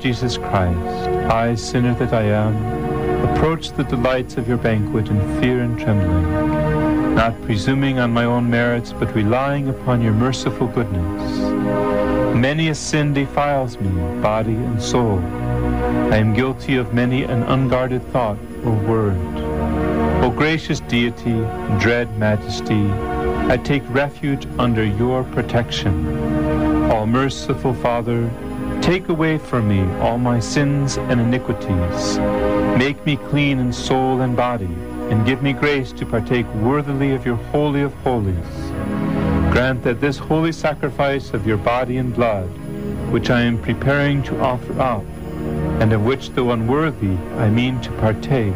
Jesus Christ, I, sinner that I am, approach the delights of your banquet in fear and trembling, not presuming on my own merits, but relying upon your merciful goodness. Many a sin defiles me, body and soul. I am guilty of many an unguarded thought or word. O gracious deity, dread majesty, I take refuge under your protection. All merciful Father, take away from me all my sins and iniquities. Make me clean in soul and body, and give me grace to partake worthily of your Holy of Holies. Grant that this holy sacrifice of your body and blood, which I am preparing to offer up, and of which, though unworthy, I mean to partake,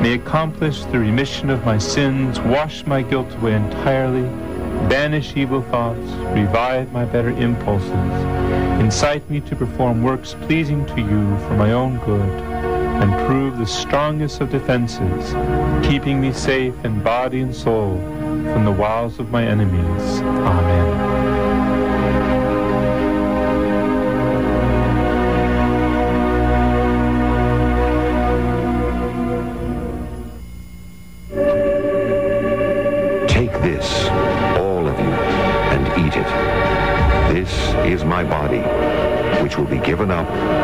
may accomplish the remission of my sins, wash my guilt away entirely, banish evil thoughts, revive my better impulses, incite me to perform works pleasing to you for my own good, and prove the strongest of defenses, keeping me safe in body and soul from the wiles of my enemies. Amen. over now.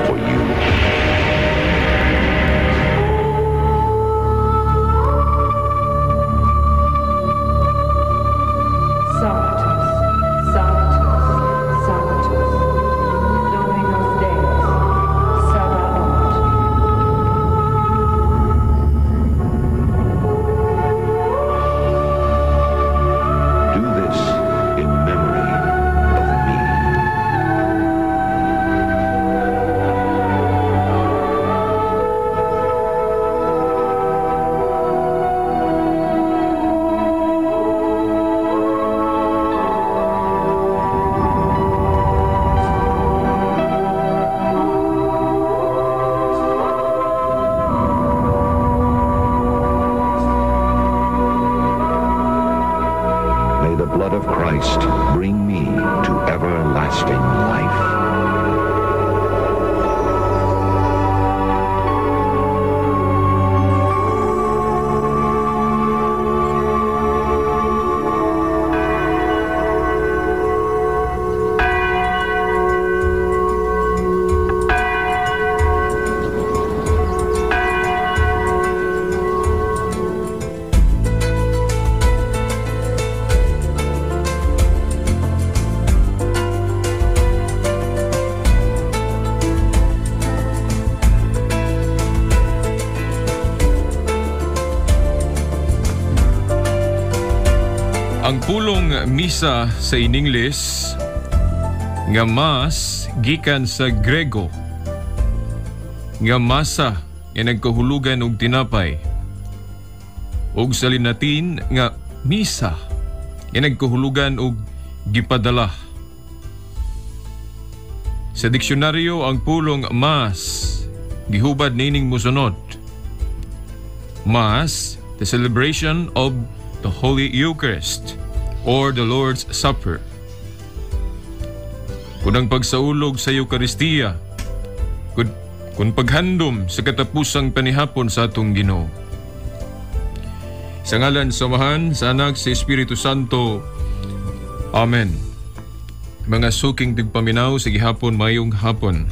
Ang pulong misa sa iningles nga mas gikan sa Grego nga masa nga nagkahulugan og tinapay ug sa Latin nga misa nga nagkahulugan og gipadala. Sa diksyonaryo ang pulong mas gihubad nining mosunod Mass, the celebration of the Holy Eucharist or the Lord's Supper. Kung ang pagsaulog sa Eukaristiya, kung, kung paghandom sa katapusang panihapon sa atong Ginoo. Sa ngalan sa Mahan, sa Anak, sa Espiritu Santo. Amen. Mga suking tigpaminaw sa gihapon mayong hapon.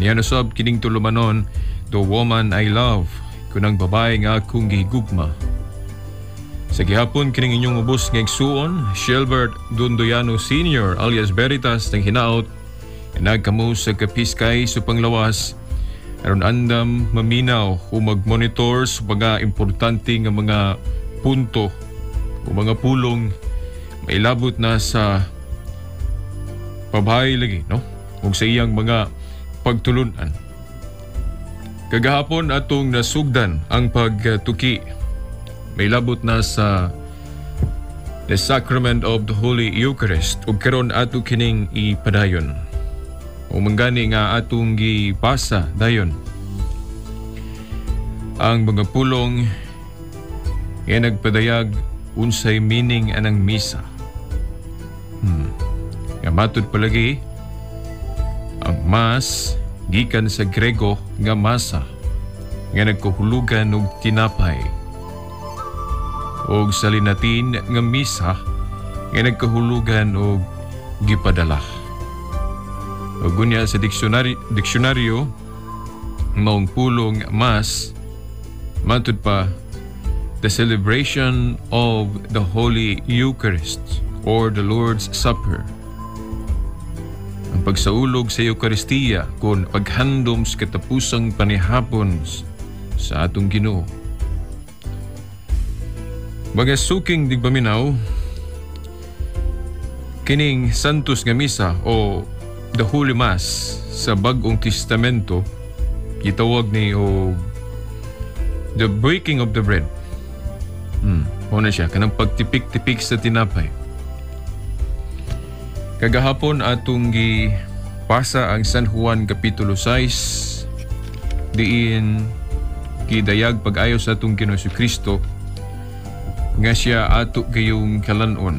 Niya nasab kining tulumanon, the woman I love, kunang babae nga akong gihigugma. Sa gihapon kining inyong ubos nga igsuon, Shelbert Dundoyano Sr. alias Veritas ng hinaot, nagkamo sa kapiskay sa panglawas, aron andam maminaw o mag-monitor sa mga importante nga mga punto o mga pulong mailabot na sa pabahay lagi, no? Kung sa iyang mga pagtulunan. Kagahapon atong nasugdan ang pagtuki. May labot na sa the sacrament of the Holy Eucharist ug karon ato kining ipadayon. O manggani nga atong gipasa dayon. Ang mga pulong nga nagpadayag unsay meaning anang misa. Hmm. Nga matud palagi Ang mas gikan sa Grego nga masa nga nagkuhulugan og tinapay. Og sa Linatin nga misa nga nagkahulugan og gipadala. O gunya sa diksyonary, diksyonaryo, maong pulong mas, matud pa, the celebration of the Holy Eucharist or the Lord's Supper. Ang pagsaulog sa Eukaristiya kung paghandom sa katapusang panihapon sa atong Ginoo. Mga suking digbaminaw, kining Santos nga Misa o the Holy Mass sa Bagong Testamento gitawag ni o the breaking of the bread. Hmm, na siya kanang pagtipik-tipik sa tinapay. Kagahapon atong gi pasa ang San Juan kapitulo 6 diin gidayag pag-ayo sa atong Ginoo Kristo nga siya ato gayong kalanon.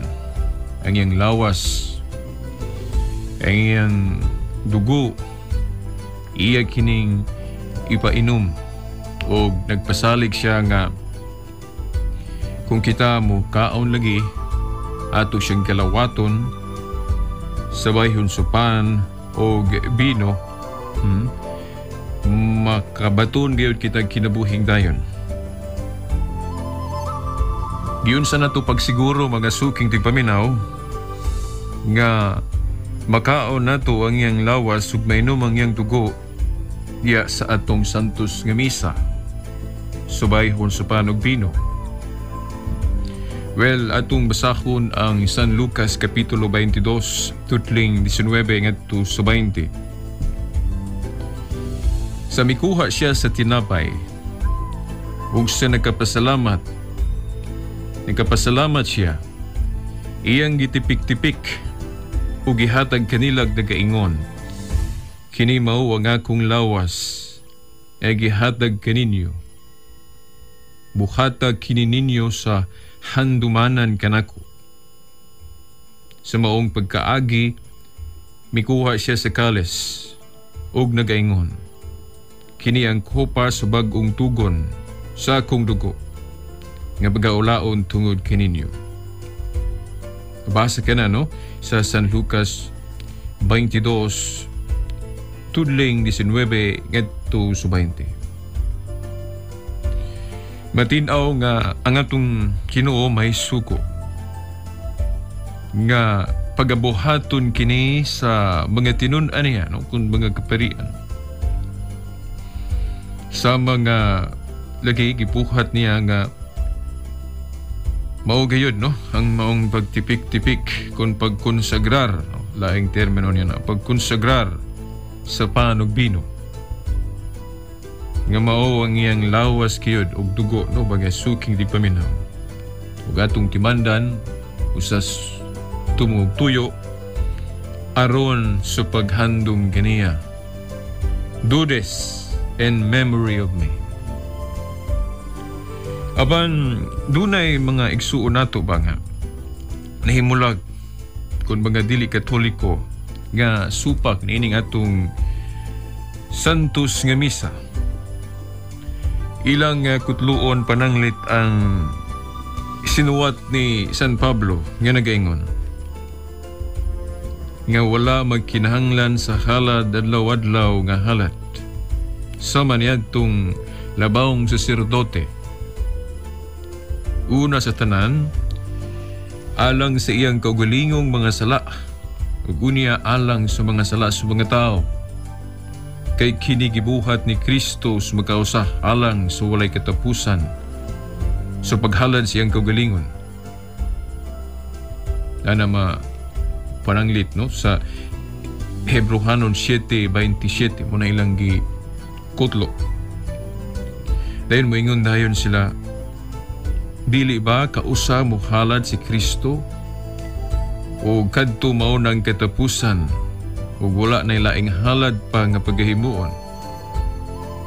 Ang iyang lawas. Ang iyang dugo. Iya kining ipainom. O nagpasalig siya nga kung kita mo kaon lagi ato siyang kalawaton sabay hunsupan o bino hmm, makabaton gayud kita kinabuhing dayon Giyon sa nato pagsiguro mga suking tigpaminaw nga makaon nato ang iyang lawas ug mainom ang iyang dugo diya sa atong santos nga misa subay hon sa panog bino. Well, atong basahon ang San Lucas Kapitulo 22, tutling 19 ngadto sa 20. Sa mikuha siya sa tinapay, ug sa nagkapasalamat, nagkapasalamat siya, iyang gitipik-tipik ug gihatag kanilag nagaingon. Kini mao ang akong lawas, ay gihatag kaninyo. Buhatag kini ninyo sa handumanan kanako. Sa maong pagkaagi, mikuha siya sa kalis ug nagaingon. Kini ang kopa sa bagong tugon sa akong dugo nga pagaulaon tungod kaninyo. Basa ka na no sa San Lucas 22 tudling 19 ngadto sa 20. Matinaw nga ang atong Ginoo may suko nga pagabuhaton kini sa mga tinun-an niya no kun mga kaparian sa mga lagi gibuhat niya nga mao gayud no? Ang maong pagtipik-tipik kun pagkonsagrar no? laing termino niya na pagkonsagrar sa panog bino nga mao ang iyang lawas kiyod og dugo no? Bagay suking di paminaw ug atong timandan usas tumog tuyo aron sa paghandom kaniya do this in memory of me aban dunay mga igsuon nato ba nga? Nahimulag. Kung mga dili katoliko nga supak niining atong Santos nga misa. Ilang uh, kutluon pananglit ang sinuwat ni San Pablo nga nagaingon. Nga wala magkinahanglan sa halad adlaw-adlaw nga halat. Sama niadtong labawng saserdote una sa tanan alang sa iyang kaugalingong mga sala ug alang sa mga sala sa mga tao kay kinigibuhat ni Kristo sa magkausa alang sa walay katapusan sa paghalad siyang kaugalingon. Ana ma pananglit no sa Hebrohanon 7:27 mo na ilang gi kutlo. Dahil mo ingon dayon sila dili ba kausa mo halad si Kristo o kadto mao nang katapusan ug wala na laing halad pa nga pagahimuon.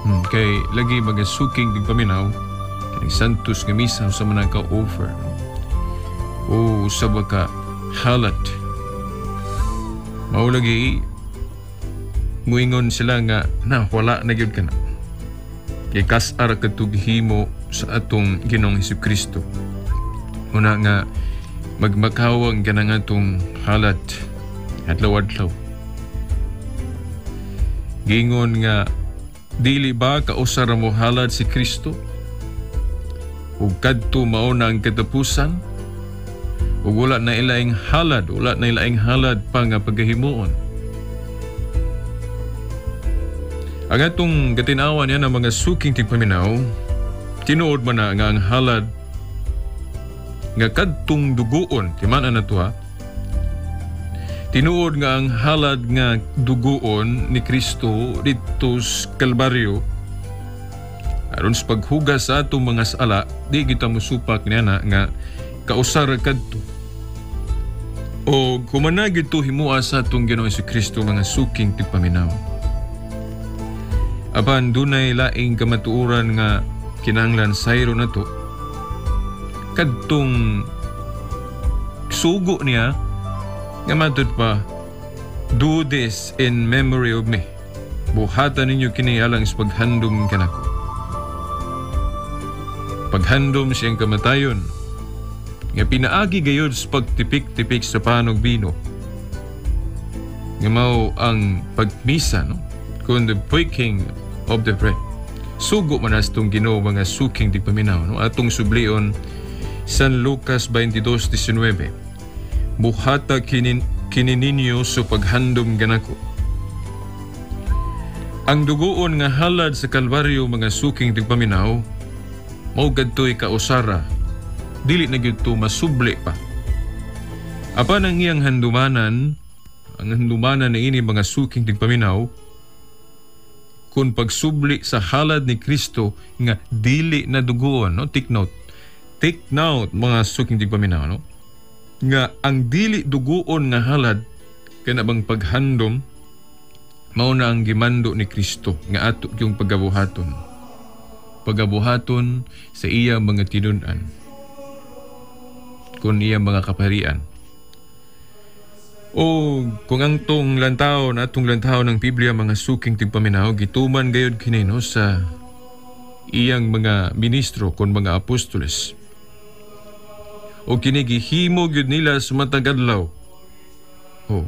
Hmm, kay lagi magasuking digpaminaw kini santos nga misa sa manang ka offer. O sa baka halad. Mao lagi muingon sila nga na wala na gyud kana kay kasar kadtog himo sa atong Ginoong Kristo. Una nga magmakawang ka nga atong halat adlaw-adlaw. Gingon nga dili ba kausara mo halad si Kristo? Ug kadto mao na ang katapusan? Ug wala na ilaing halad wala na ilaing halad pa nga pagahimuon ang atong gatinawan yan ang mga suking tigpaminaw tinuod man na nga ang halad nga kadtong duguon timan na to ha? Tinuod nga ang halad nga duguon ni Kristo dito sa Kalbaryo. Aron sa paghugas sa atong mga sala di kita musupak niya na nga kausara kadto. O kumanagid to himua sa atong Ginoong si Kristo mga suking tigpaminaw apan dunay laing kamatuoran nga kinanglan sayro na to. Kadtong sugo niya nga matod pa do this in memory of me. Buhatan ninyo kini alang sa paghandom kanako paghandom siyang kamatayon nga pinaagi gayod sa pagtipik-tipik sa panog bino. Nga mao ang pagmisa no? The breaking of the bread sugo manas tong Ginoo mga suking di paminaw no? Atong sublion San Lucas 22:19 Buhata kinin kinininyo sa paghandom ganako. Ang dugoon nga halad sa kalbaryo mga suking tigpaminaw mao gadtoy kausara dili na gyud to masubli pa. Apan ang iyang handumanan ang handumanan na ini mga suking tigpaminaw kung pagsubli sa halad ni Kristo nga dili na dugoon no? Take note. Take note mga suking tigpaminaw no? Nga ang dili dugoon nga halad kana bang paghandom mao na ang gimando ni Kristo nga ato yung pagabuhaton pagabuhaton sa iya mga tinun-an kun iya mga kaparian o kung ang tong lantaw na atong lantaw ng Biblia mga suking tigpaminaw gituman gayod kinino sa iyang mga ministro kon mga apostoles. O kinigihimo gyud nila sa matag adlaw oh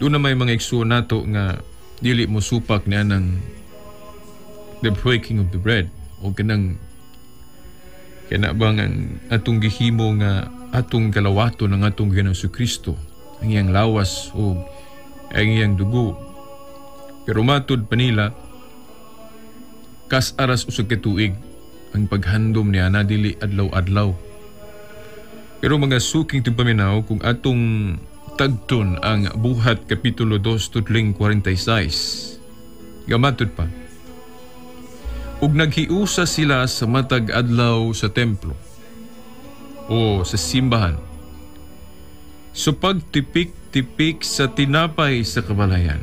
doon na may mga igsuon nato nga dili mo supak niya ng the breaking of the bread. O kanang kana bang ang atong gihimo nga atong kalawato ng atong Ginoong Kristo ang iyang lawas o ang iyang dugo. Pero matud pa nila kas aras usag katuig ang paghandom niya na dili adlaw-adlaw. Pero mga suking timpaminaw kung atong tagton ang buhat kapitulo 2 tutling 46 gamatod pa. Ug naghiusa sila sa matag adlaw sa templo o sa simbahan so pagtipik-tipik sa tinapay sa kabalayan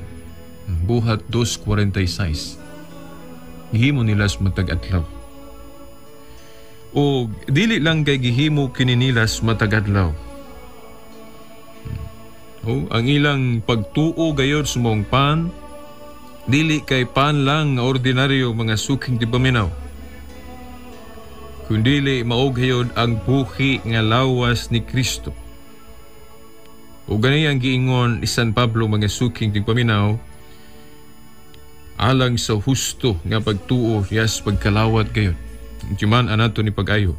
buhat 2.46 gihimo nila sa matag adlaw o dili lang kay gihimo kini nila sa matag adlaw o ang ilang pagtuo gayod sa mong pan dili kay pan lang nga ordinaryo mga suking di paminaw. Kundili maog ang buhi nga lawas ni Kristo. O gani ang giingon ni San Pablo mga suking di paminaw, alang sa husto nga pagtuo yas pagkalawat gayod. Timan anato ni pag-ayo.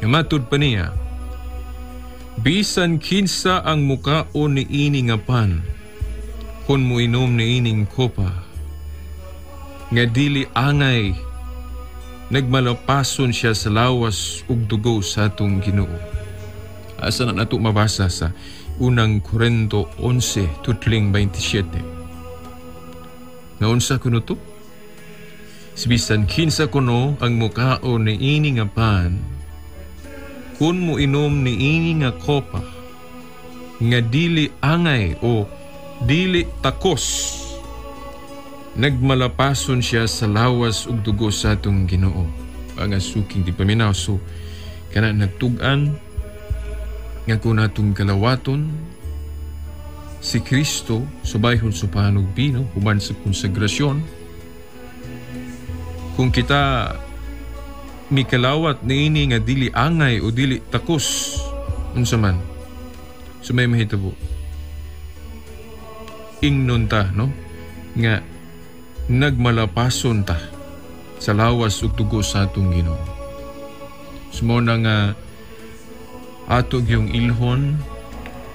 Yamatod pa niya, bisan kinsa ang mukaon ni ini nga pan, kon mo inom ni ining kopa. Nga dili angay, nagmalapason siya sa lawas ug dugo sa atong ginoo. Asa na nato mabasa sa unang Korento 11, tutling 27. Nga unsa kuno to? Sibisan kinsa kuno ang mukaon ni ini nga pan, kun mo inom ni ini nga kopa, nga dili angay o dili takos nagmalapason siya sa lawas ug dugo sa atong Ginoo ang suking di paminaw so kana nagtugan nga kun atong kalawaton si Kristo subayhon sa pahanog bino human sa konsagrasyon kung kita mikalawat niini nga dili angay o dili takos unsa man? So may mahitabo. Ingnon ta no? Nga nagmalapason ta sa lawas ug tugo sa atong Ginoo. Sumo na nga ato yung ilhon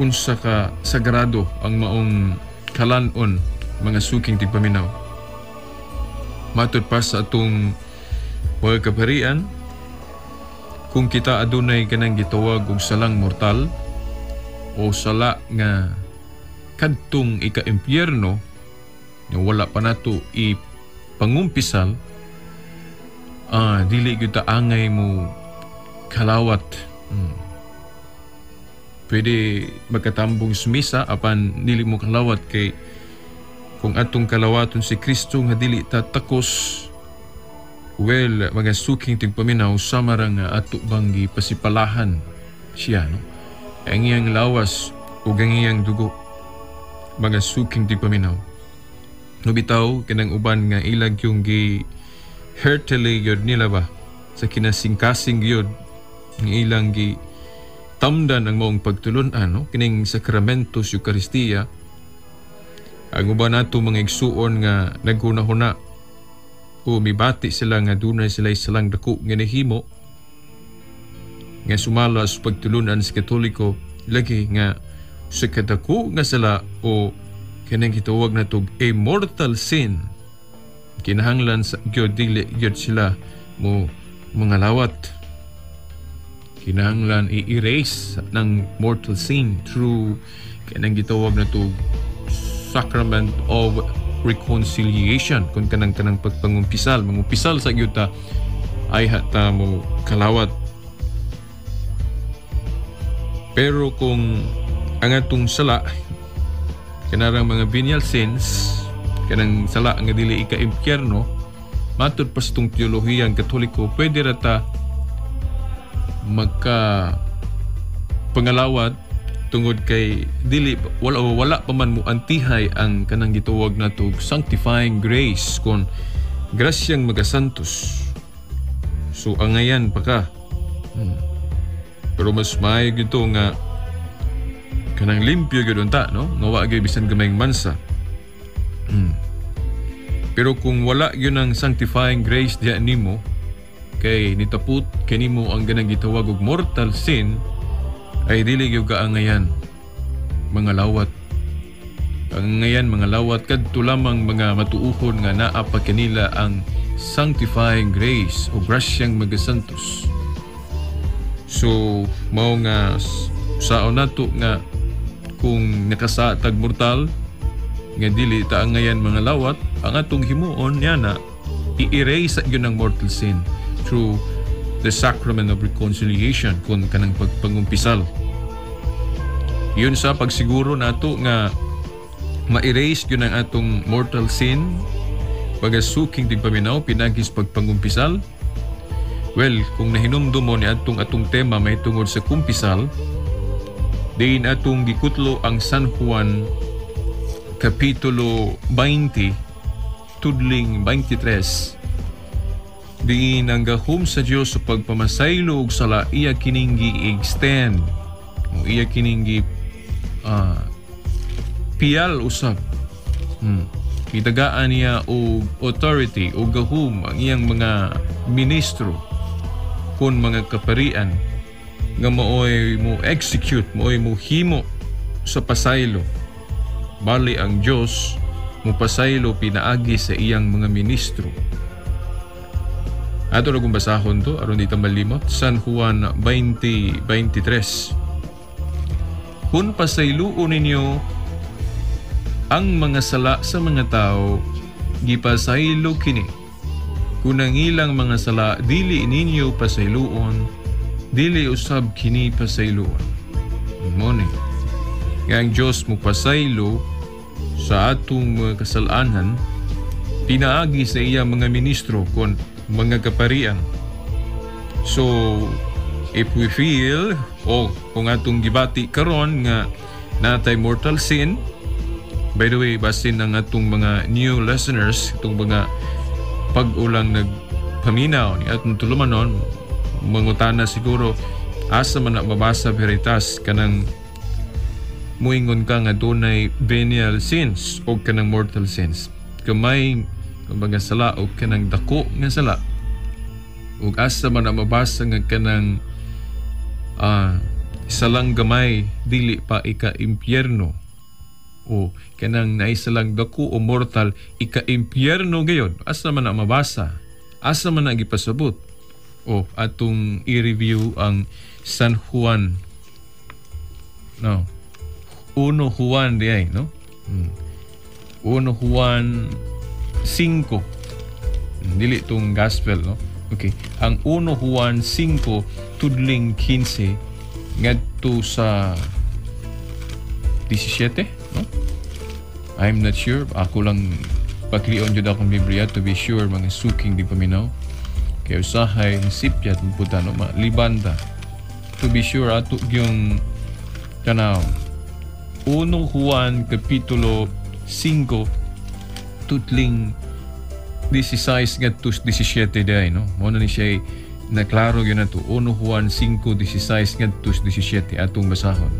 unsa ka sagrado ang maong kalanon mga suking tigpaminaw matod pa sa atong mga kaparian kung kita adunay kanang gitawag og salang mortal o sala nga kadtong ika-impyerno nga wala pa nato ipangumpisal ah dili gyud angay mo kalawat hmm. Pwede magkatambong sumisa apan dili mo kalawat kay kung atong kalawaton si Kristo nga dili ta takos well mga suking tigpaminaw sama ra nga ato banggi pasipalahan siya no? Ang iyang lawas ug ang dugo mga suking tigpaminaw. No bitaw kanang uban nga ilag yung gi hertily yod nila ba? Sa kinasingkasing yod ng ilang gi tamdan ang maong pagtulunan no? Kining sakramentos Eucharistia. Ang uban nato mga igsuon nga naghuna-huna. O mibati sila nga dunay sila silang dako nga nahimo. Nga sumala sa pagtulunan sa Katoliko lagi nga sa kadako nga sila o kanang gitawag na tog immortal sin. Kinahanglan sa gyud dili sila mo mga lawat kinahanglan i-erase ng mortal sin through kanang gitawag na tog sacrament of reconciliation. Kung kanang kanang pagpangumpisal mangumpisal sa gyud ta ay hata mo kalawat. Pero kung ang atong sala kanarang mga venial sins kanang sala nga dili ika impyerno matud pa sa itong teolohiyang katoliko pwede ra ta magka pangalawat tungod kay dili wala wala pa man mo antihay ang kanang gituwag nato sanctifying grace kon grasyang magasantos so angayan pa ka hmm. pero mas maayo gito nga kanang limpyo gyud unta no nga wa gyud bisan gamayng mansa hmm. pero kung wala yun ang sanctifying grace diha nimo kay nitaput kanimo ang ganang gitawag og mortal sin ay dili gyud kaangayan mga lawat. Ang mga lawat kadto lamang mga matuuhon nga naa pa kanila ang sanctifying grace o grasyang magasantos. So mao nga sao nato nga kung nakasatag mortal nga dili ta ngayan mga lawat ang atong himuon yana i-erase gyud ang mortal sin through the sacrament of reconciliation kung kanang pagpangumpisal. Yun sa pagsiguro nato nga ma-erase yun ang atong mortal sin pagasuking tigpaminaw pinagis pagpangumpisal. Well, kung nahinumdum mo ni atong atong tema may tungod sa kumpisal, diin atong gikutlo ang San Juan Kapitulo 20, Tudling 23, Diin ang gahom sa Dios sa pagpamasaylo ug sala iya kining extend o iya kining uh, pial usab. Hmm. Kitagaan niya o authority o gahom ang iyang mga ministro kon mga kaparian nga mooy mo execute mooy mo himo sa pasaylo bali ang Dios mo pasaylo pinaagi sa iyang mga ministro Ato na basahon to, aron dito malimot. San Juan 20.23 Kung pasayloon ninyo ang mga sala sa mga tao, gipasaylo kini. Kung ang ilang mga sala, dili ninyo pasayloon, dili usab kini pasayloon. Mo ni. Nga ang Diyos mo pasaylo sa atong mga kasalanan, pinaagi sa iya mga ministro kung mga kaparian. So, if we feel o kung atong gibati karon nga natay mortal sin By the way, basin ng atong mga new listeners, itong mga pag-ulang nagpaminaw ni atong tulumanon, mangutana siguro asa man na mabasa veritas kanang muingon ka nga dunay venial sins o kanang mortal sins. Kamay kumbaga sala o kanang dako nga sala. Ug asa man na mabasa nga kanang ah salang gamay dili pa ika impyerno. O kanang naisa lang dako o mortal ika impyerno gayon asa man na mabasa. Asa man na gipasabot. O atong i-review ang San Juan. No. Uno Juan di ay no? Hmm. Uno Juan 5 Hmm, dili tong gospel no? Okay. Ang 1 Juan 5 tudling 15 ngadto sa 17 no? I'm not sure. Ako lang paklion jud akong Biblia to be sure mga suking di paminaw kay usahay sipyat puta no? Libanda. To be sure ato yung tanaw. 1 Juan kapitulo 5 tutling 16 ngadto 17 day no? Mo na ni siya naklaro yun na to. 1 Juan 5:16 ngadto 17 atong basahon.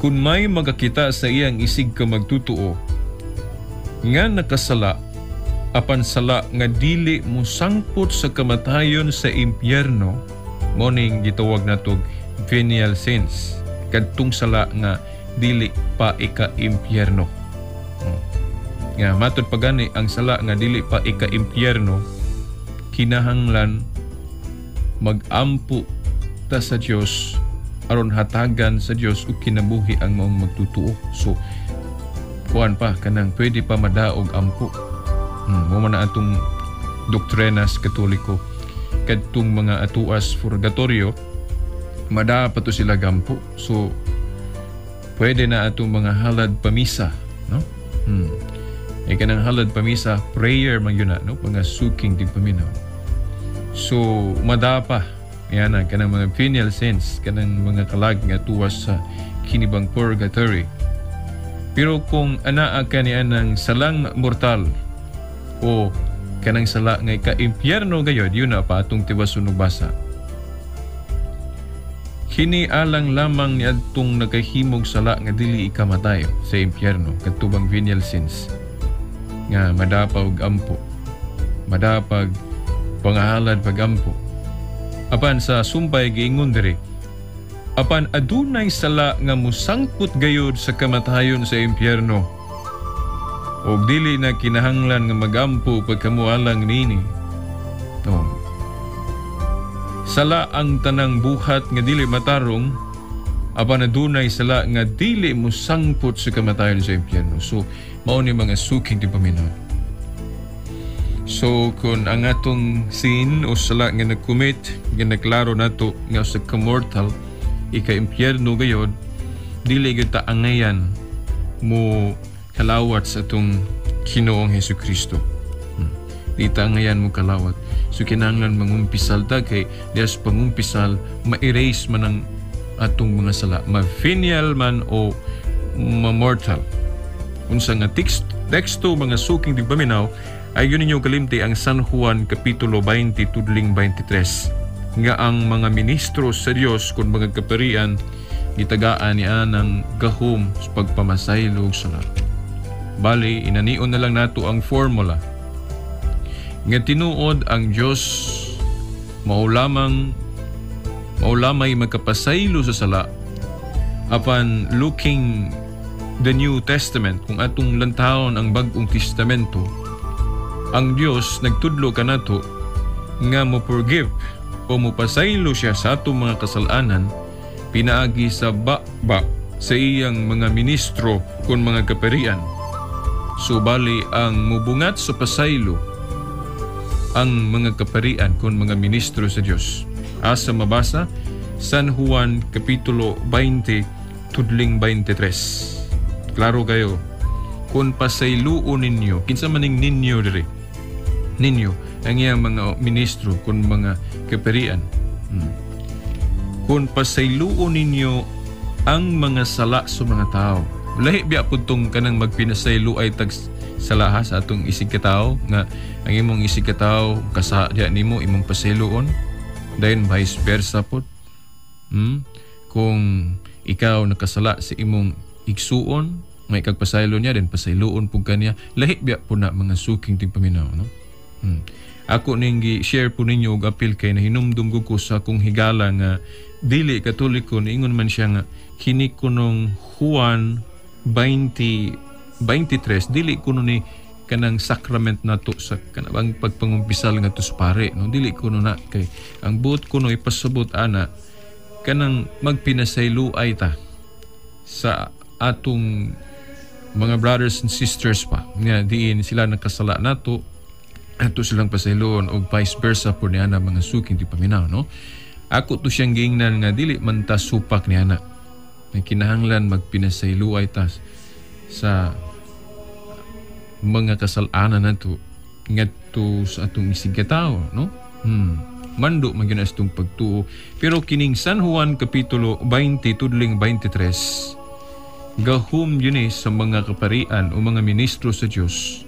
Kung may magakita sa iyang isig ka magtutuo nga nakasala apan sala nga dili mo sangpot sa kamatayon sa impyerno mo ning gitawag natog venial sins. Kadtong sala nga dili pa ika impyerno nga matod pagani ang sala nga dili pa ika impyerno kinahanglan magampo ta sa Dios aron hatagan sa Dios ug kinabuhi ang maong magtutuo. So kuan pa kanang pwede pa madaog ampo hmm, mo man atong doktrenas katoliko. Kadtong mga atuas purgatorio mada pa to sila gampo so pwede na atong mga halad pamisa no? Hmm. Ay kanang halad pamisa prayer man yun na no? Mga suking di paminaw so madapa. Yan na kanang mga venial sins kanang mga kalag nga tuwas sa kinibang purgatory. Pero kung anaa ka niya ng salang mortal o kanang sala nga ka-impyerno gayod yun na pa atong tiwasunog basa Kini alang lamang ni adtong nakahimog sala nga dili ikamatay sa impyerno katubang venial sins nga madapag ampo madapag pangahalad pagampo apan sa sumpay giingon diri apan adunay sala nga musangput gayod sa kamatayon sa impyerno og dili na kinahanglan nga magampo pagkamualang nini. No sala ang tanang buhat nga dili matarong apan adunay sala nga dili mo sangpot sa kamatayon sa impyerno. So mao ni mga suking di paminaw so kung ang atong sin o sala nga nagkumit nga naklaro nato nga sa kamortal ika impyerno gayod dili gyud ta angayan mo kalawat sa atong Ginoong Hesus Kristo hmm. di ta angayan mo kalawat So kinahanglan mangumpisal ta kay dias pangumpisal ma-erase man ang atong mga sala, ma-venial man o ma-mortal. Unsa nga text, teksto mga suking di paminaw ay yun ninyo kalimti ang San Juan Kapitulo 20 tudling 23 nga ang mga ministro sa Dios kung mga kaparian gitagaan niya ng gahom sa pagpamasaylo sala. Bali, inanion na lang nato ang formula nga tinuod ang Dios mao lamang mao lamay magkapasaylo sa sala apan looking the New Testament kung atong lantahon ang bag-ong testamento ang Dios nagtudlo kanato nga mo forgive o mo pasaylo siya sa atong mga kasalanan pinaagi sa ba-ba sa iyang mga ministro kung mga kaperian so bali ang mubungat sa pasaylo ang mga kaparian kung mga ministro sa Dios. Asa mabasa San Juan Kapitulo 20 tudling 23. Klaro kayo. Kung pasayluon ninyo, kinsa maning ninyo diri. Ninyo ang iyang mga ministro kung mga kaparian. Hmm. Kung pasayluon ninyo ang mga sala sa mga tao. lahi biya tong kanang magpinasaylo ay tag sa lahas atong isig katao nga ang imong isig katao kasadya nimo imong pasiluon then vice versa pod hmm? kung ikaw nakasala sa imong igsuon may kagpasaylo niya then pasayloon pug kaniya. Lahi biya po na mga suking tigpaminaw no? Hmm. ako ning gi-share po ninyo og apil kay nahinumdum ko ko sa akong higala nga dili katoliko niingon man siya nga kini kunong Juan 20 23 dili kuno ni kanang sacrament nato sa kanang pagpangumpisal nga tus pare no? Dili kuno na kay ang buot kuno ipasabot ana kanang magpinasayloay ta sa atong mga brothers and sisters pa. Nga diin sila nakasala nato ato silang pasayloon o vice versa po niya na mga suking di paminaw no? Ako to siyang gingnan nga dili man ta supak niya na na kinahanglan magpinasayloay ta sa mga kasalanan nato ngadto sa atong isigataw no? Hmm. Mando man gyud na itong pagtuo. Pero kining San Juan kapitulo 20 tudling 23 gahom yun eh sa mga kaparian o mga ministro sa Dios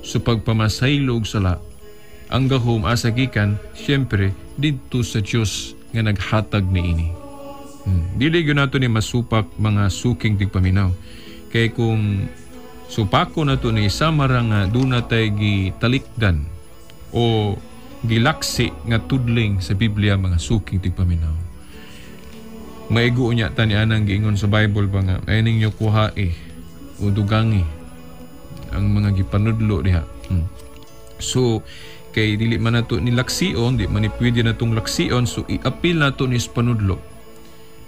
sa pagpamasaylog sala ang gahom asa gikan syempre didto sa Dios nga naghatag niini hmm. dili gyud nato ni masupak mga suking tigpaminaw kay kung supako na to ni samara nga duna tay gitalikdan o gilaksi nga tudling sa Biblia mga suking tigpaminaw. Maigo niya tani anang giingon sa Bible ba nga ay ninyo kuha eh o dugangi ang mga gipanudlo diha. Hmm. So kay dili man nato ni laksion, di man ni pwede na tong laksion so i-appeal nato ni panudlo.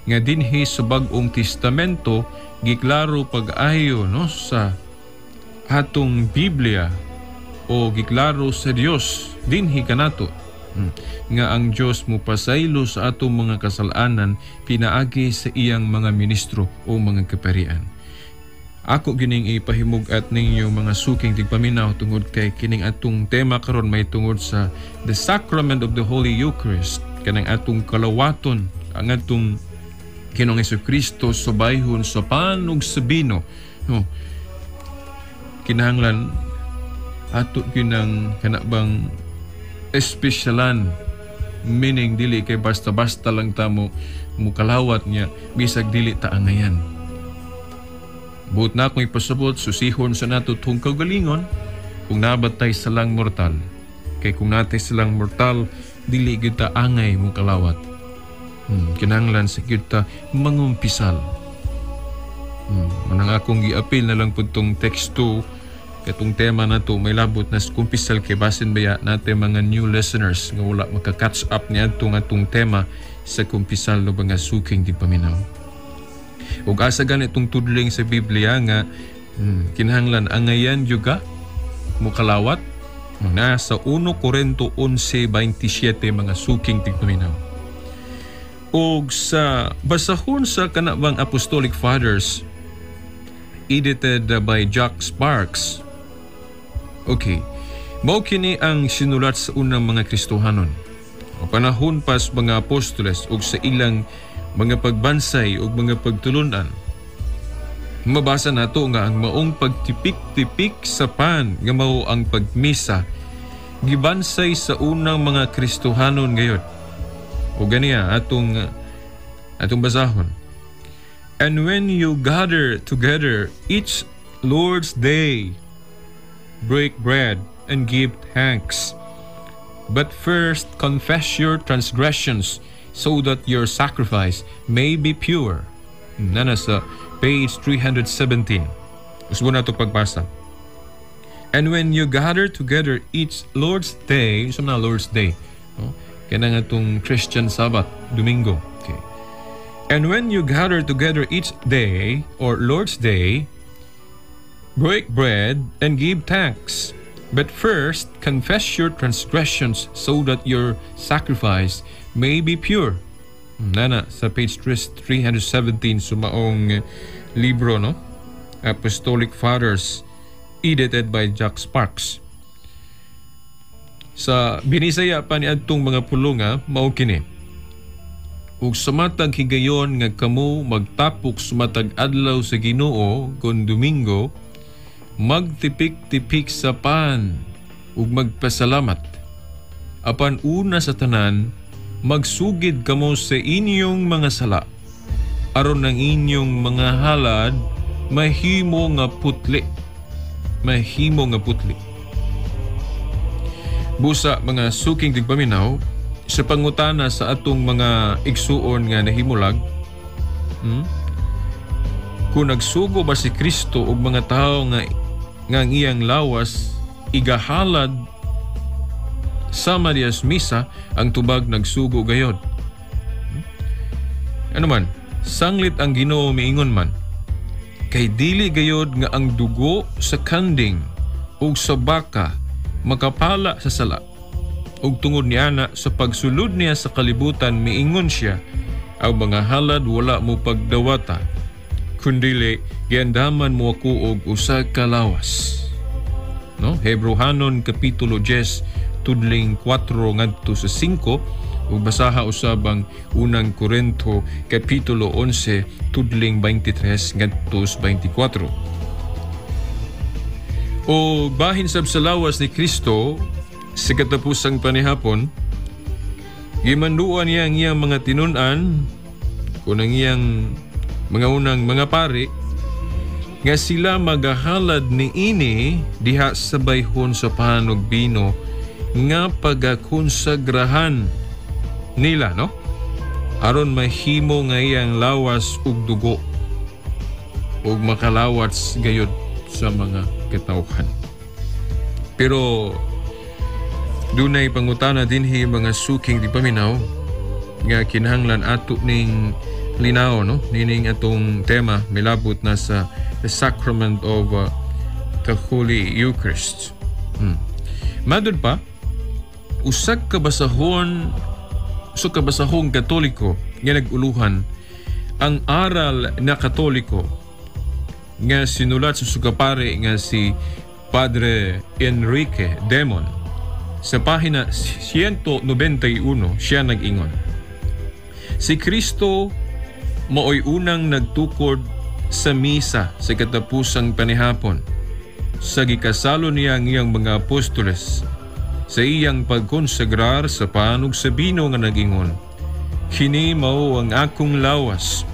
Nga dinhi sa bag-ong testamento giklaro pag-ayo no sa atong Biblia o giklaro sa Dios dinhi kanato. Nga ang Dios mo pasaylo sa atong mga kasalanan pinaagi sa iyang mga ministro o mga kaparian. Ako gining ipahimog at ninyo mga suking tigpaminaw tungod kay kining atong tema karon may tungod sa the sacrament of the Holy Eucharist kanang atong kalawaton ang atong Kinong Yesu Kristo sa bayhon sa panog sa bino. No. Kinahanglan ato ginang kanabang espesyalan meaning dili kay basta-basta lang ta mo mukalawat niya bisag dili ta angayan. Buot na akong ipasabot susihon sa nato tong kagalingon kung nabatay sa lang mortal. Kay kung natay silang mortal dili gyud ta angay mo kalawat. Hmm, kinahanglan sa gyud ta mangumpisal. Hmm, manang akong giapil na lang pud tong text 2 Katong tema na to may labot na kumpisal kay basin baya natin mga new listeners nga wala maka-catch up niya itong atong tema sa kumpisal no mga suking di paminaw. Ug asa ganitong tudling sa Biblia nga hmm, kinahanglan angayan juga mukalawat na sa 1 Korinto 11:27 mga suking tigpaminaw. Og sa basahon sa kanabang Apostolic Fathers edited by Jack Sparks Okay. Mao kini ang sinulat sa unang mga Kristohanon. O panahon pas mga apostoles ug sa ilang mga pagbansay ug mga pagtulunan. Mabasa nato nga ang maong pagtipik-tipik sa pan nga mao ang pagmisa gibansay sa unang mga Kristohanon gayud. O ganiya atong atong basahon. And when you gather together each Lord's day break bread, and give thanks. But first confess your transgressions so that your sacrifice may be pure. Na sa page 317. Gusto na ito pagbasa. And when you gather together each Lord's Day, sa na Lord's Day, no? kaya nga itong Christian Sabbath, Domingo. Okay. And when you gather together each day, or Lord's Day, Break bread and give thanks. But first, confess your transgressions so that your sacrifice may be pure. Nana, sa page 317 sumaong libro, no? Apostolic Fathers, edited by Jack Sparks. Sa binisaya pa ni adtong mga pulunga, mao kini. ug sa matag higayon nga kamo magtapok sa matag adlaw sa Ginoo kon Domingo magtipik-tipik sa pan ug magpasalamat. Apan una sa tanan magsugid kamo sa inyong mga sala. Aron ang inyong mga halad mahimo nga putli. Mahimo nga putli. Busa mga suking tigpaminaw sa pangutana sa atong mga igsuon nga nahimulag hmm? kung nagsugo ba si Kristo og mga tao nga nga ang iyang lawas igahalad sa Marias Misa ang tubag nagsugo gayod. Hmm? Ano man, sanglit ang Ginoo miingon man kay dili gayod nga ang dugo sa kanding ug sa baka makapala sa sala ug tungod ni ana sa pagsulod niya sa kalibutan miingon siya ang mga halad wala mo pagdawata kundili giandaman mo ako og usa ka lawas. No? Hebrohanon kapitulo 10 tudling 4 ngadto sa 5 ug basaha usab ang unang Korinto kapitulo 11 tudling 23 ngadto sa 24 o bahin sab sa lawas ni Kristo sa katapusang panihapon gimanduan niya ang iyang mga tinunan kung ang iyang mga unang mga pari nga sila magahalad ni ini diha sa bayhon sa panog bino nga pagakonsagrahan nila no? Aron mahimo nga iyang lawas ug dugo ug makalawats gayud sa mga katawhan. Pero dunay pangutana dinhi mga suking di paminaw nga kinahanglan ato ning linaw no nining atong tema milabot na sa the sacrament of uh, the Holy Eucharist. Hmm. Madod pa usak ka basahon so ka basahong katoliko nga naguluhan ang aral na katoliko nga sinulat sa sugapare nga si Padre Enrique Demon sa pahina 191 siya nag-ingon Si Kristo maoy unang nagtukod sa misa sa katapusang panihapon. Sa gikasalo niya ang iyang mga apostoles sa iyang pagkonsagrar sa panog sa bino nga nagingon. Kini mao ang akong lawas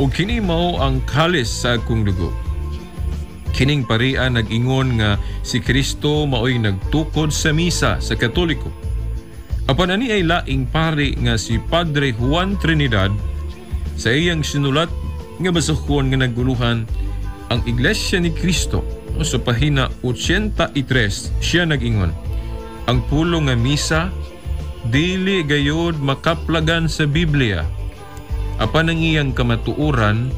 o kini mao ang kalis sa akong dugo. Kining paria nag-ingon nga si Kristo maoy nagtukod sa misa sa Katoliko. Apan ani ay laing pari nga si Padre Juan Trinidad sa iyang sinulat nga basahon nga naguluhan ang Iglesia ni Kristo o sa pahina 83 siya nag-ingon ang pulong nga misa dili gayod makaplagan sa Biblia. Apan ang iyang kamatuoran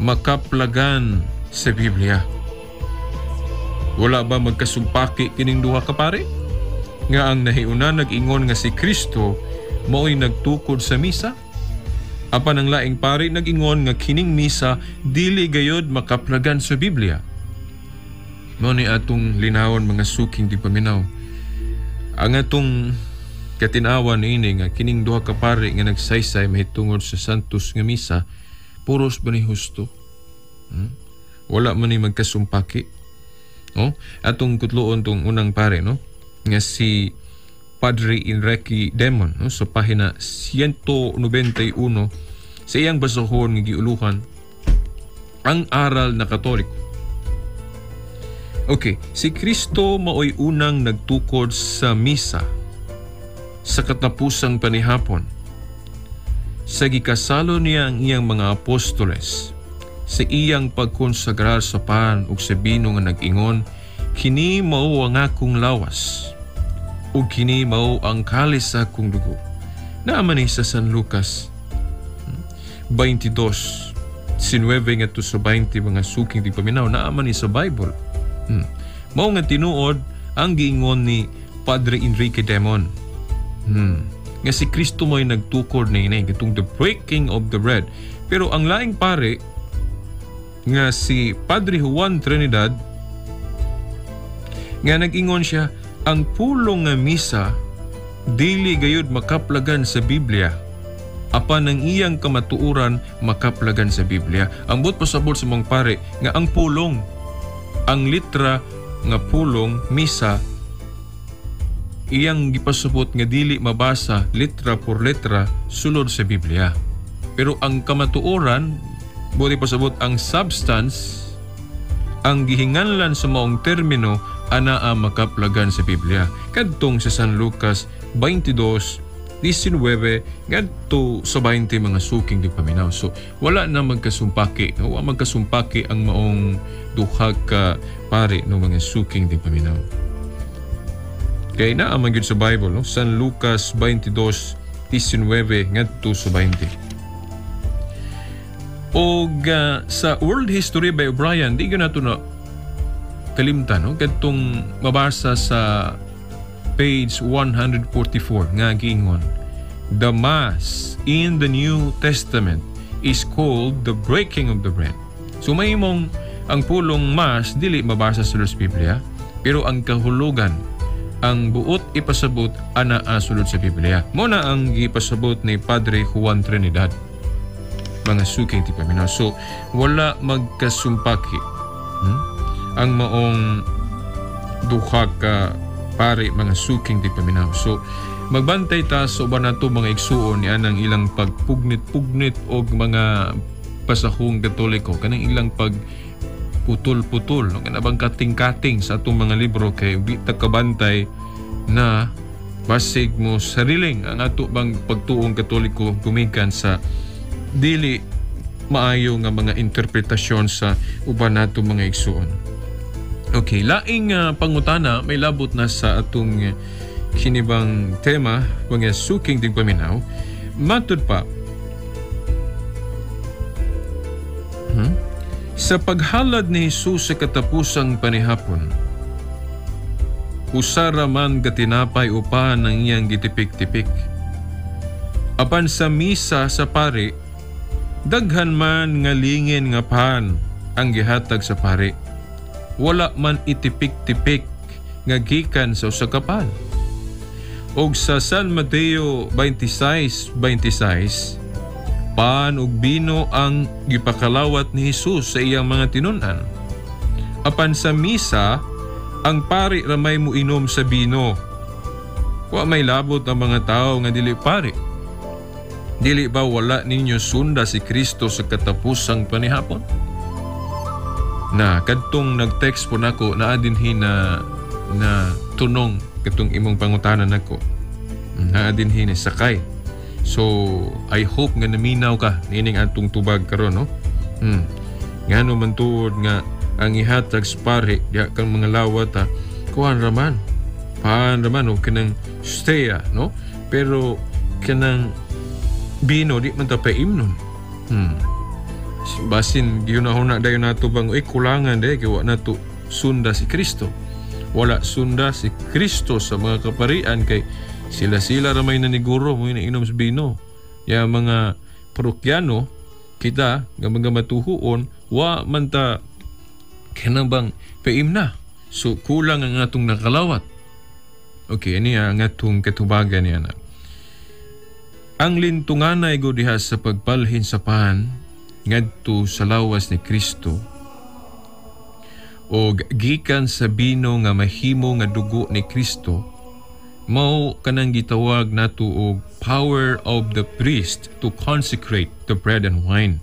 makaplagan sa Biblia wala ba magkasumpaki kining duha ka pare? Nga ang nahiuna nag-ingon nga si Kristo mao'y nagtukod sa misa apan ang laing pari nag-ingon nga kining misa dili gayod makaplagan sa Biblia. Mao ni atong linawon mga suking di paminaw. Ang atong katinawan ini nga kining duha ka pari nga nagsaysay mahitungod sa santos nga misa puros ba ni husto? Hmm? wala man ni magkasumpaki. No? Atong kutloon tong unang pare no? Nga si Padre Enrique Demon no? Sa pahina 191 sa iyang basahon nga giuluhan ang aral na katoliko. Okay, si Kristo maoy unang nagtukod sa misa sa katapusang panihapon. Sa gikasalo niya ang iyang mga apostoles, sa iyang pagkonsagrar sa pan ug sa bino nga nag-ingon, kini mao ang akong lawas ug kini mao ang kalis sa akong dugo. Naaman ni sa San Lucas 22 19 nga sa 20 mga suking di paminaw naaman ni sa Bible. Hmm. Mao nga tinuod ang giingon ni Padre Enrique Demon. Hmm. Nga si Kristo mo'y nagtukod na inay itong the breaking of the bread. Pero ang laing pare nga si Padre Juan Trinidad nga nag-ingon siya ang pulong nga misa dili gayud makaplagan sa Biblia apan ang iyang kamatuuran makaplagan sa Biblia. Ang buot pasabot sa mong pare nga ang pulong, ang litra nga pulong, misa, iyang gipasabot nga dili mabasa litra por letra sulod sa Biblia. Pero ang kamatuoran, buti pasabot ang substance, ang gihinganlan sa maong termino ana ang makaplagan sa Biblia. Kadtong sa San Lucas 22 19 ngadto sa 20 mga suking di paminaw. So wala na magkasumpaki, wala magkasumpaki ang maong duha ka pare no mga suking di paminaw. Kaya na ang sa Bible, no? San Lucas 22, 19 ngadto sa 20. O sa world history by O'Brien, di na ito na kalimtan, no? Katong mabasa sa page 144 nga giingon. The Mass in the New Testament is called the breaking of the bread. So may mong ang pulong Mass dili mabasa sa Los Biblia, pero ang kahulugan ang buot ipasabot ana sulod sa Biblia. Mo na ang ipasabot ni Padre Juan Trinidad mga suking ti paminaw. So, wala magkasumpaki. Hmm? Ang maong duha ka pare mga suking ti paminaw. So, magbantay ta sa uban nato mga igsuon ni anang ilang pagpugnit-pugnit og mga pasahong katoliko kanang ilang pag putol-putol no kanabang kating-kating sa atong mga libro kay di ta kabantay na basig mo sariling ang ato bang pagtuong katoliko gumikan sa dili maayo nga mga interpretasyon sa uban nato mga igsuon. Okay, laing uh, pangutana may labot na sa atong uh, kinibang tema mga suking dig paminaw. Matud pa hmm? Sa paghalad ni Jesus sa katapusang panihapon, usara man gatinapay upahan ng iyang gitipik-tipik. Apan sa misa sa pare, Daghan man nga lingin nga pan ang gihatag sa pare. Wala man itipik-tipik nga gikan sa usa ka pan. Og sa San Mateo 26:26 pan ug bino ang gipakalawat ni Hesus sa iyang mga tinunan. Apan sa misa, ang pari ramay mo inom sa bino. Wa may labot ang mga tao nga dili pari Dili ba wala ninyo sunda si Kristo sa katapusang panihapon? Na kadtong nag-text po nako na adinhi na na tunong katong imong pangutanan nako. Na adinhi ni sakay. So I hope nga naminaw ka nining atong tubag karon no. Hmm. Ngano man tuod nga ang ihatag sa pare ya kang mga lawat ha, kuhan raman. Paan raman o kanang stay no. Pero kanang bino di man ta paimnon. Hmm. Basin yun na na dayon nato bang ay kulangan day kay wa nato sunda si Kristo. Wala sunda si Kristo sa mga kaparian kay sila-sila ramay na ni guro mo inom sa bino. Ya mga parokyano kita nga mga matuhuon wa man ta kanang bang paim na. So kulang ang atong nakalawat. Okay, ini ang atong katubagan niya na. Ang lintunganay go diha sa pagpalhin sa pan ngadto sa lawas ni Kristo. O gikan sa bino nga mahimo nga dugo ni Kristo mao kanang gitawag nato og power of the priest to consecrate the bread and wine.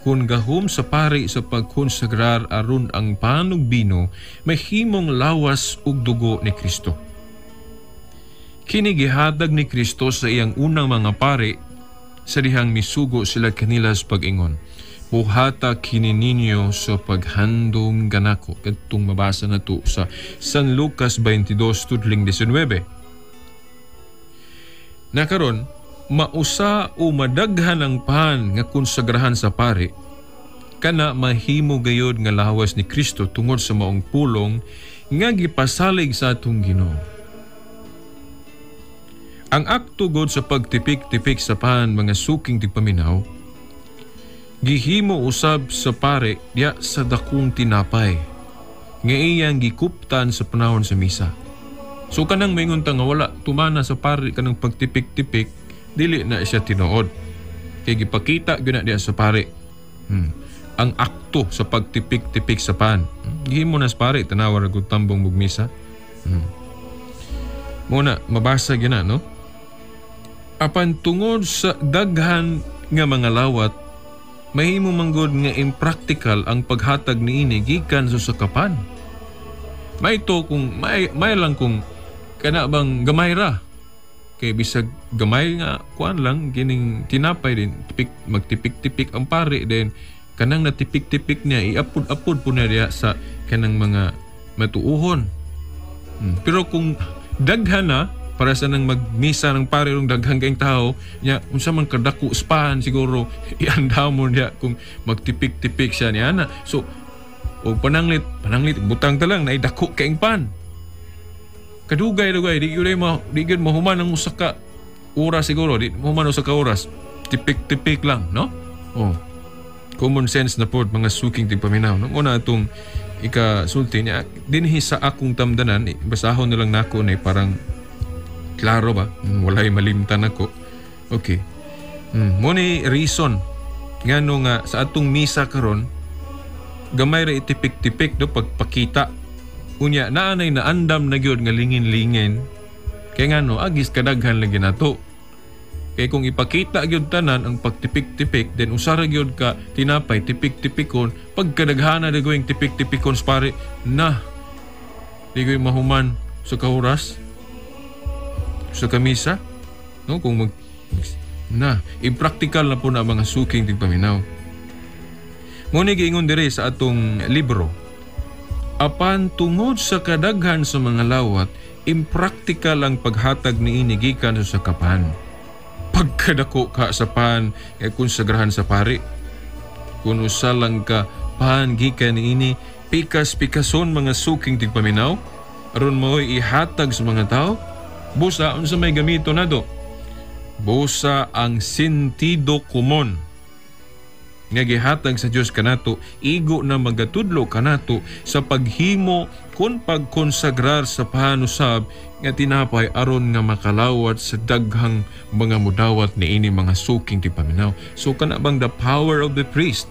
Kung gahom sa pari sa pagkonsagrar aron ang panog bino mahimong lawas ug dugo ni Kristo Kini gihatag ni Kristo sa iyang unang mga pare sa dihang misugo sila kanila sa pag-ingon. Buhata kini ninyo sa paghandong ganako. Katong mabasa na to sa San Lucas 22, tudling 19. Nakaron, mausa o madaghan ang pan nga konsagrahan sa pare, kana mahimo gayod nga lawas ni Kristo tungod sa maong pulong nga gipasalig sa atong Ginoo. Ang akto god sa pagtipik-tipik sa pan mga suking tigpaminaw, gihimo usab sa pare diya sa dakong tinapay, nga iyang gikuptan sa panahon sa misa. So kanang maingon ta nga wala tumana sa pare kanang pagtipik-tipik, dili na siya tinuod. Kay gipakita gyud na diha sa pare. Hmm. Ang akto sa pagtipik-tipik sa pan. Hmm. Gihimo na sa pare tanawa ra gud tambong mugmisa. Hmm. Muna mabasa gyud no. Apan tungod sa daghan nga mga lawat mahimo manggod nga impractical ang paghatag niini gikan sa sakapan. May to kung may, may lang kung kana bang gamay ra kay bisag gamay nga kuan lang gining tinapay din tipik magtipik-tipik ang pare din kanang natipik-tipik niya iapod-apod po na diya sa kanang mga matuuhon Hmm. pero kung daghan na para sa nang magmisa ng pare ng daghang kaing tao nya unsa man kadako span siguro ianda mo niya kung magtipik-tipik siya niya na so o pananglit pananglit butang ta lang na dako kaing pan. Kadugay dugay di gyud ma di gyud mahuman ang usa ka oras siguro di mahuman usa ka oras. Tipik-tipik lang no? Oh. Common sense na pod mga suking tigpaminaw no? Una atong ika sulti niya dinhi sa akong tamdanan basahon na lang nako na parang klaro ba? Mm, walay malimtan ako. Okay. Mm, mo ni reason ngano nga sa atong misa karon gamay ra itipik-tipik do pagpakita. Unya naanay na andam na gyud nga lingin-lingin. Kay ngano agis kadaghan lagi nato kay kung ipakita gyud tanan ang pagtipik-tipik then usara gyud ka tinapay tipik-tipikon. Pag kadaghana na going tipik-tipikon pare na di gyud mahuman sa kauras sa kamisa no? Kung mag na impractical na po na mga suking tigpaminaw. Mo ni giingon dire sa atong libro apan tungod sa kadaghan sa mga lawat impractical ang paghatag ni inigikan sa sakapan pagkadako ka sa pan kay konsagrahan sa pari. Kung usa lang ka pan gikan niini pikas pikason mga suking tigpaminaw aron mo'y ihatag sa mga tao busa unsa may gamito na do? Busa ang sentido komon nga gihatag sa Dios kanato igo na magatudlo kanato sa paghimo kon pagkonsagrar sa pahanusab nga tinapay aron nga makalawat sa daghang mga mudawat ni ini mga suking ti paminaw. So kana bang the power of the priest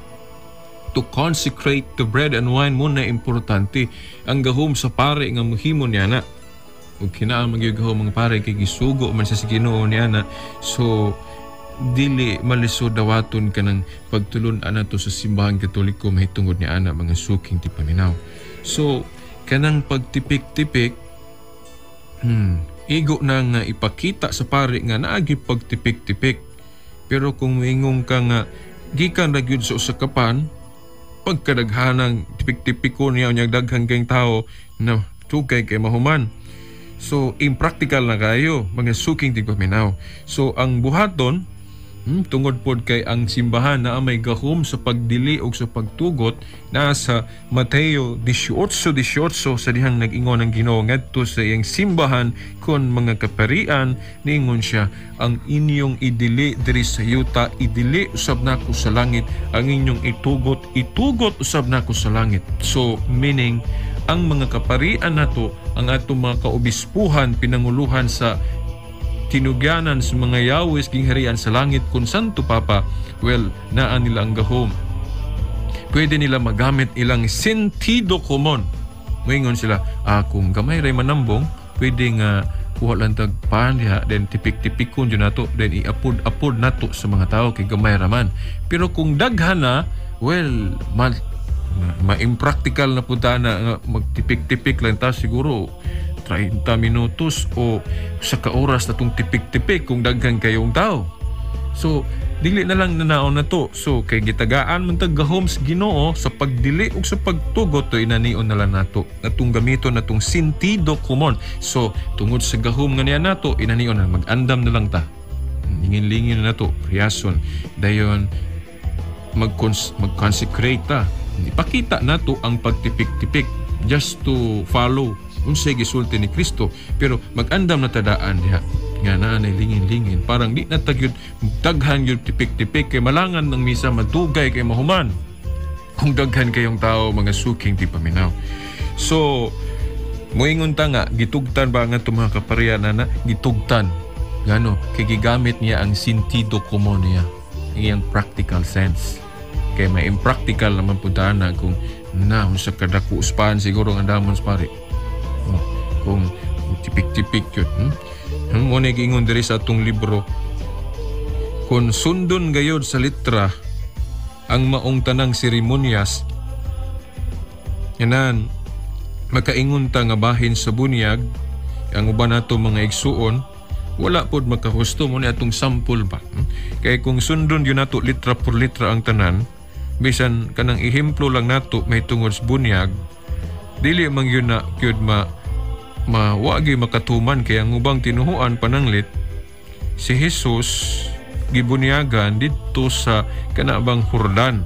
to consecrate the bread and wine mo na importante ang gahom sa pare nga mohimo niya na ug kinaan magyugahom mga pare kay gisugo man sa Ginoo niya na so dili malisod dawaton ka ng pagtulon ana to sa simbahan katoliko mahitungod ni ana mga suking ti paminaw. So, kanang pagtipik-tipik, hmm, igo na nga ipakita sa pare nga naagi pagtipik-tipik. Pero kung moingong ka nga gikan ra gyud sa usakapan, pagkadaghanang tipik-tipiko niya unyag daghang kayong tao na tugay kay mahuman. So, impractical na kayo, mga suking tigpaminaw. So, ang buhaton, Hmm, tungod pod kay ang simbahan na may gahom sa pagdili o sa pagtugot na sa Mateo 18:18 sa dihang nag-ingon ang Ginoo ngadto sa iyang simbahan kon mga kaparian niingon siya ang inyong idili diri sa yuta idili usab nako sa langit ang inyong itugot itugot usab nako sa langit so meaning ang mga kaparian nato ang atong mga kaobispuhan pinanguluhan sa tinugyanan sa mga yawis gingharian sa langit kung santo papa well naa nila ang gahom. Pwede nila magamit ilang sentido common moingon sila ah, kung gamay ray manambong pwede nga kuha lang tag pan diha then tipik-tipikon jud nato then iapod-apod nato sa mga tao kay gamay raman pero kung daghan na well ma, ma-impractical na punta na magtipik-tipik lang ta siguro 30 minutos o sa kaoras na tong tipik-tipik kung daghan kayong tao. So, dili na lang nanaon na to. So, kay gitagaan man tag gahom sa Ginoo sa pagdili ug sa pagtugot to inanion na lang nato. Natong gamito natong sentido common. So, tungod sa gahom nga niya nato inanion na mag-andam na lang ta. Lingin-lingin na nato, riyason. Dayon mag-cons- mag-consecrate ta. Ipakita nato ang pagtipik-tipik just to follow unsay gisulti ni Kristo. Pero mag-andam na tadaan diha. Nga naa nay lingin-lingin. Parang di na tagyud daghan gyud tipik-tipik. Kay malangan ng misa madugay kay mahuman. Kung daghan kayong tao mga suking di paminaw. So moingon ta nga gitugtan ba nga mga kaparian na gitugtan. Ngano, kay gigamit niya ang sentido. Ang iyang practical sense. Kay may impractical naman punta na kung na sa kadako uspahan siguro ang damon sa pare. Oh, kung tipik-tipik yun. Hmm? Ang mo na giingon diri sa atong libro kung sundon gayod sa litra ang maong tanang seremonyas yanan makaingon ta nga bahin sa bunyag ang uban nato mga igsuon wala pod makahusto mo ni atong sample ba Hmm? kay kung sundon yun nato litra por litra ang tanan bisan kanang ihemplo lang nato may tungod sa bunyag dili man yun na gyud ma mawagi makatuman. Kay ang ubang tinuhuan pananglit si Jesus gibunyagan dito sa kanabang Hordan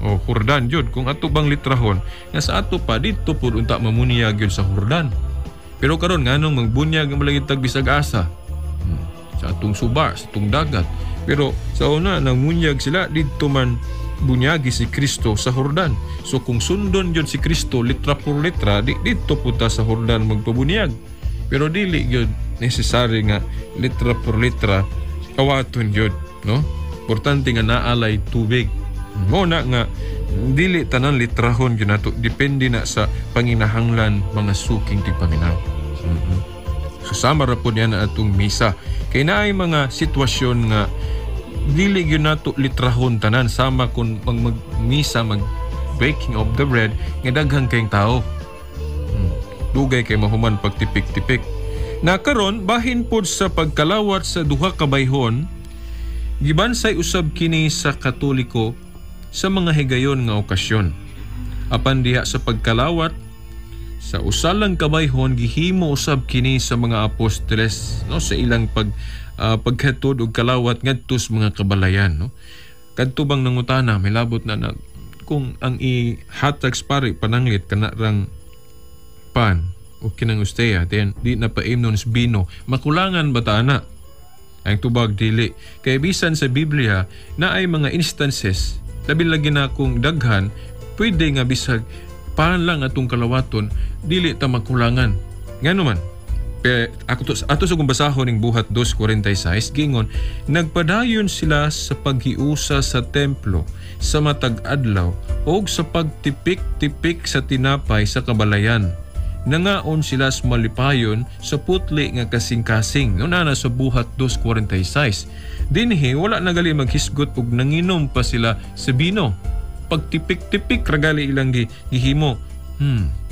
o Hordan jud kung ato bang litrahon nga sa ato pa dito pud unta mamunyag yun sa Hordan pero karon nganong magbunyag ang malagi tag bisag asa. Hmm, sa atong suba sa atong dagat. Pero sa una namunyag sila dito man bunyagi si Kristo sa Hordan. So kung sundon yun si Kristo litra por litra di dito punta sa Hordan magpabunyag. Pero dili yun necessary nga litra por litra awaton yun no? Importante nga naalay tubig. Mo na nga dili tanan litrahon yun nato depende na sa panginahanglan mga suking tigpaminaw. Mhm. Kasama ra po niya na atong misa. Kay naay mga sitwasyon nga dili gyud nato litrahon tanan sama kun mag, mag misa mag breaking of the bread nga daghang kayong tao. Hmm. Dugay kay mahuman pagtipik-tipik. Na karon bahin pod sa pagkalawat sa duha ka bayhon gibansay usab kini sa Katoliko sa mga higayon nga okasyon. Apan diha sa pagkalawat sa usalang kabayhon gihimo usab kini sa mga apostoles no sa ilang pag ah, paghatod og kalawat ngadto sa mga kabalayan no? Kadto bang nangutana may labot na na kung ang ihatag pare pananglit kana rang pan o kinang usteya then di na paimnon sa bino. Makulangan ba ta na ang tubag dili. Kay bisan sa Biblia na ay mga instances labi lagi na kung daghan pwede nga bisag paan lang atong kalawaton dili ta makulangan. Ngano man Pe, ako to, ato sa kong basahon ng buhat 2.46 gingon nagpadayon sila sa paghiusa sa templo sa matag adlaw o sa pagtipik-tipik sa tinapay sa kabalayan. Nangaon sila sa malipayon sa putli nga kasing-kasing. No na sa buhat 2.46 dinhi wala na gali maghisgot og nanginom pa sila sa bino. Pagtipik-tipik ragali ilang gi- gihimo. Hmm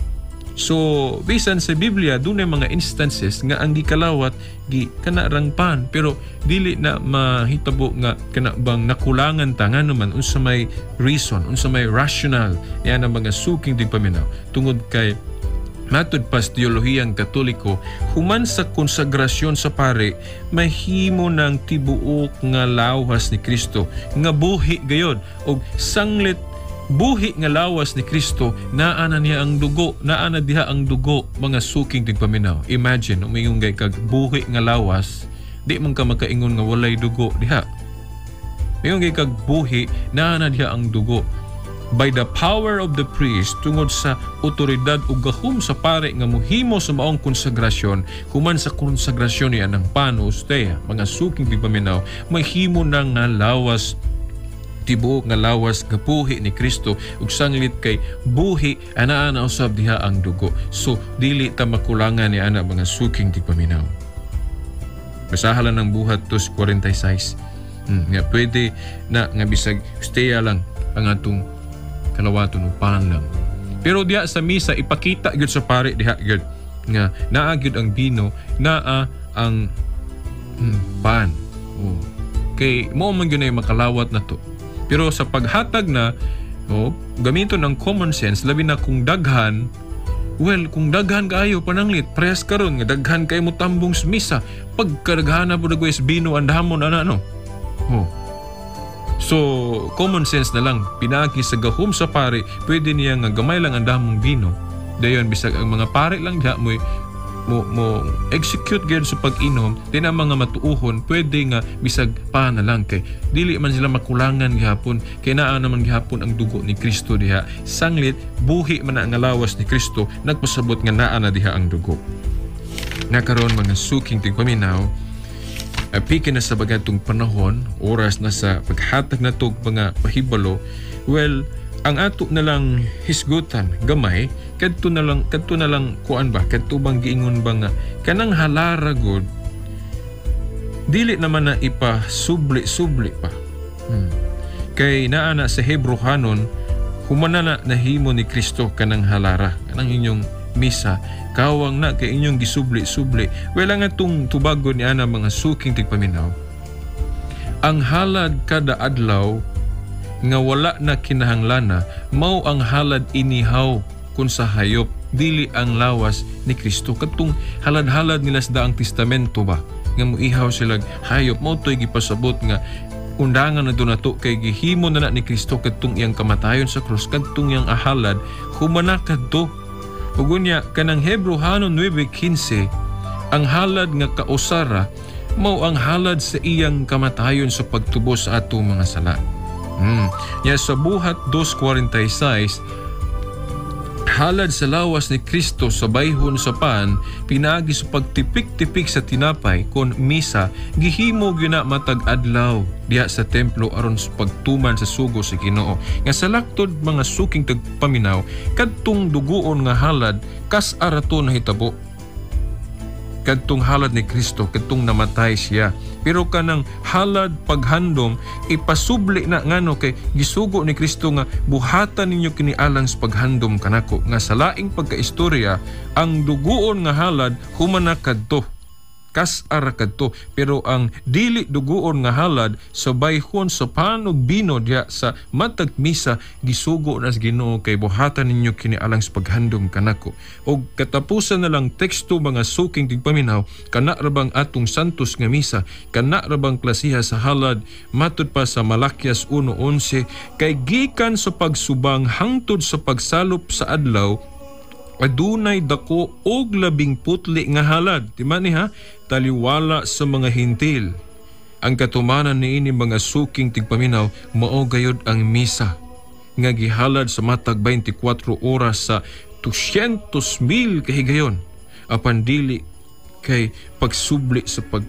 So, bisan sa Biblia, doon mga instances nga ang gikalawat gi kana rang pan. Pero dili na mahitabo nga kana bang nakulangan ta nga naman unsa may reason, unsa may rational yan ang mga suking tigpaminaw tungod kay Matod pas teolohiyang katoliko, human sa konsagrasyon sa pare, mahimo ng tibuok nga lawhas ni Kristo, nga buhi gayod, og sanglit buhi nga lawas ni Kristo naa na niya ang dugo naa na diha ang dugo mga suking tigpaminaw. Imagine umingong gay kag buhi nga lawas di man ka makaingon nga walay dugo diha. Mayong gay kag buhi naa na diha ang dugo. By the power of the priest tungod sa otoridad ug gahom sa pare nga mohimo sa maong konsagrasyon human sa konsagrasyon niya ng panos teya mga suking tigpaminaw mahimo na nga lawas tibuok nga lawas nga buhi ni Kristo ug sanglit kay buhi anaa na usab diha ang dugo. So dili ta makulangan ni ana mga suking tigpaminaw basahalan ng buhat 2.46 hmm, nga pwede na nga bisag steya lang ang atong kalawaton upahan lang. Pero diha sa misa ipakita gyud sa pare diha gyud nga naa gyud ang bino naa ang hmm, pan oh. kay mo man gyud makalawat na to pero sa paghatag na, oh, gamiton ng common sense, labi na kung daghan, well, kung daghan kaayo pananglit, press karon nga daghan kay mo tambong sa misa, pagkaraghan na po na bino ang damon, ano, ano. Oh. So, common sense na lang, pinagi sa gahom sa pare, pwede niya nga gamay lang ang damong bino. Dayon, bisag ang mga pare lang diha mo mo mo execute gyud sa pag-inom din ang mga matuuhon pwede nga bisag pa na lang. Kay dili man sila makulangan gihapon kay naa naman gihapon ang dugo ni Kristo diha. Sanglit buhi man ang lawas ni Kristo nagpasabot nga naa na diha ang dugo. Nakaron mga suking tigpaminaw Apiki na sa bagatong panahon, oras na sa paghatag na tog mga pahibalo, well, ang ato na lang hisgutan gamay kadto na lang kadto na lang kuan ba? Kadto bang giingon ba nga? Kanang halara god dili naman na ipa subli subli pa. Hmm. kay naa na sa Hebrohanon humana na nahimo ni Kristo kanang halara kanang inyong misa. Kawang na kay inyong gisubli subli wala nga tung tubago ni ana mga suking tigpaminaw. Ang halad kada adlaw nga wala na kinahanglana mao ang halad inihaw kun sa hayop. Dili ang lawas ni Kristo. Katong halad-halad nila sa daang testamento ba? Nga muihaw sila hayop mao toy gipasabot nga undangan na doon nato kay gihimo na na ni Kristo kadtong iyang kamatayon sa krus kadtong iyang ahalad. Humana kadto ug unya kanang Hebrehanon 9:15 ang halad nga kausara mao ang halad sa iyang kamatayon sa pagtubos sa ato mga sala Hmm. Ya sa buhat 2.46, halad sa lawas ni Kristo sa bayhon sa pan, pinagi sa pagtipik-tipik sa tinapay kon misa, gihimo gyuna matag adlaw diha sa templo aron sa pagtuman sa sugo sa Ginoo. Nga sa laktod mga suking tagpaminaw, kadtong duguon nga halad kas araton na hitabo kadtong halad ni Kristo kadtong namatay siya. Pero kanang halad paghandom ipasubli na ngano kay gisugo ni Kristo nga buhatan ninyo kini alang sa paghandom kanako. Nga sa laing pagkaistorya ang duguon nga halad humana kadto kas ara kadto. Pero ang dili duguon nga halad sa bayhon sa panog bino diya sa matag misa gisugo na sa Ginoo kay buhatan ninyo kini alang sa paghandom kanako. Og katapusan na lang teksto mga suking tigpaminaw kana ra bang atong santos nga misa kana ra bang klasiha sa halad matud pa sa Malakyas 1:11 kay gikan sa pagsubang hangtod sa pagsalop sa adlaw adunay dako og labing putli nga halad. Di man ha? Taliwala sa mga hintil. Ang katumanan ni ini mga suking tigpaminaw mao gayod ang misa nga gihalad sa matag 24 oras sa 200 mil kahigayon apan dili kay pagsubli sa pag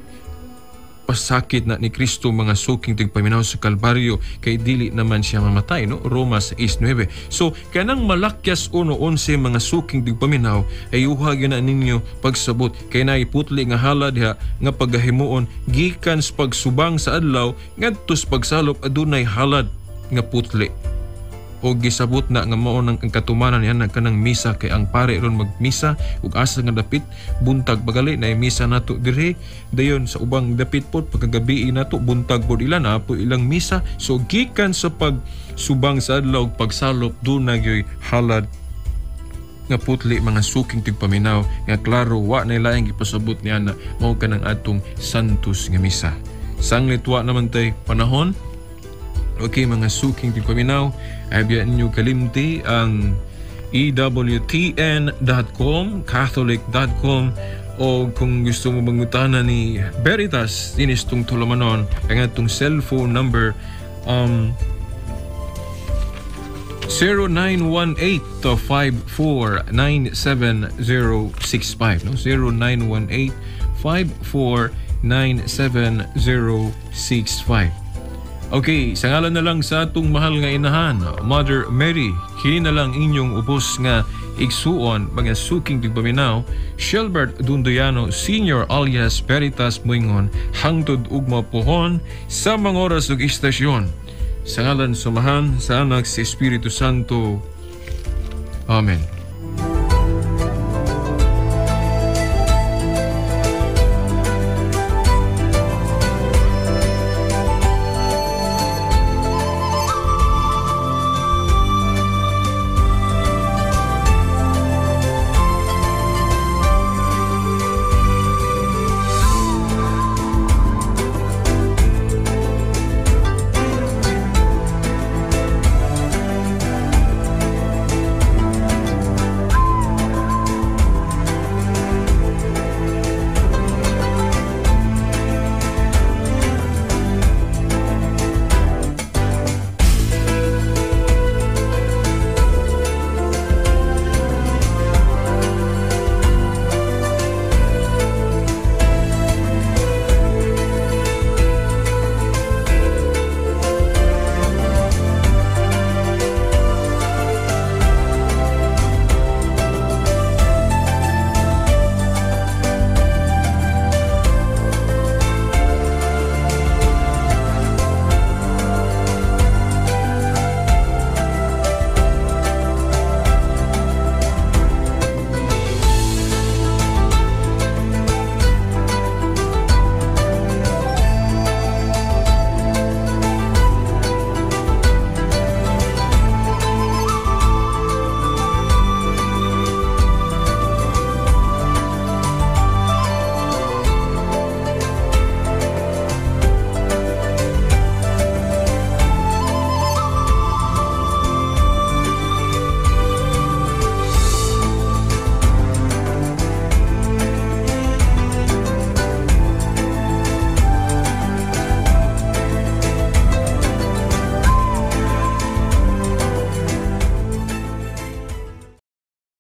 pasakit na ni Kristo mga suking tigpaminaw sa Kalbaryo kay dili naman siya mamatay no? Roma 6:9 so kanang malakyas 1:11 mga suking tigpaminaw ay uha na ninyo pagsabot. Kay naiputli nga hala diha nga pagahimuon gikan sa pagsubang sa adlaw ngadto sa pagsalop adunay halad nga putli o gisabot na nga mao ang katumanan niya ng kanang misa kay ang pare ron magmisa ug asa nga dapit buntag bagali na misa nato dire dayon sa ubang dapit pod pagkagabi nato buntag pod ilan na po ilang misa. So gikan sa pag subang sa adlaw pagsalop do na halad nga putli mga suking tigpaminaw. Nga klaro wa na laing gipasabot niya na mao kanang atong santos nga misa. Sanglit wa naman tay panahon Okay, mga suking tigpaminaw, abyan ninyo kalimti ang EWTN.com, Catholic.com, o kung gusto mo mangutana ni Veritas, dinis tong tulamanon, ang atong cellphone number, um, 0918-5497-065. No? 0918-5497-065. Okay, sa ngalan na lang sa atong mahal nga inahan, Mother Mary, kini na lang inyong ubos nga igsuon mga suking tigpaminaw, Shelbert Dundoyano Senior alias Veritas Muingon, hangtod ug mapuhon sa mga oras ug istasyon. Sa ngalan sumahan sa anak sa Espiritu Santo. Amen.